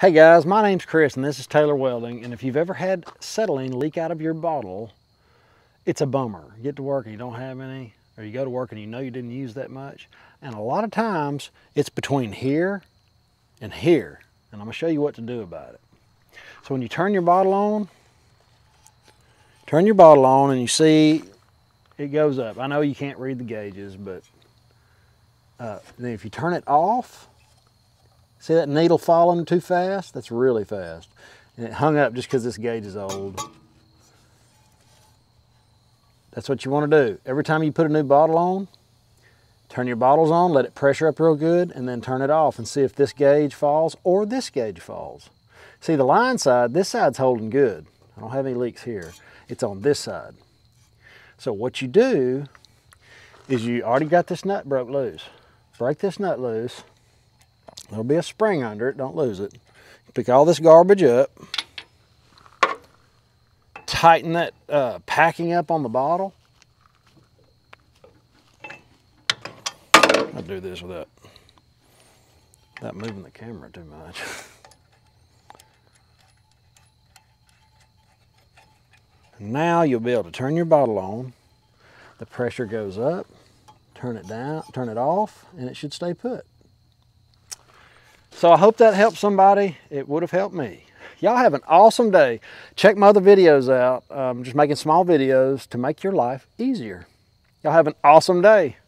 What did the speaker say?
Hey guys, my name's Chris and this is Taylor Welding. And if you've ever had acetylene leak out of your bottle, it's a bummer. You get to work and you don't have any, or you go to work and you know you didn't use that much. And a lot of times it's between here and here. And I'm gonna show you what to do about it. So when you turn your bottle on, turn your bottle on and you see it goes up. I know you can't read the gauges, but uh, then if you turn it off, See that needle falling too fast? That's really fast. And it hung up just because this gauge is old. That's what you want to do. Every time you put a new bottle on, turn your bottles on, let it pressure up real good, and then turn it off and see if this gauge falls or this gauge falls. See the line side, this side's holding good. I don't have any leaks here. It's on this side. So what you do is you already got this nut broke loose. Break this nut loose There'll be a spring under it, don't lose it. Pick all this garbage up. Tighten that uh, packing up on the bottle. I'll do this without, without moving the camera too much. now you'll be able to turn your bottle on. The pressure goes up, turn it down, turn it off, and it should stay put. So I hope that helped somebody. It would have helped me. Y'all have an awesome day. Check my other videos out. I'm just making small videos to make your life easier. Y'all have an awesome day.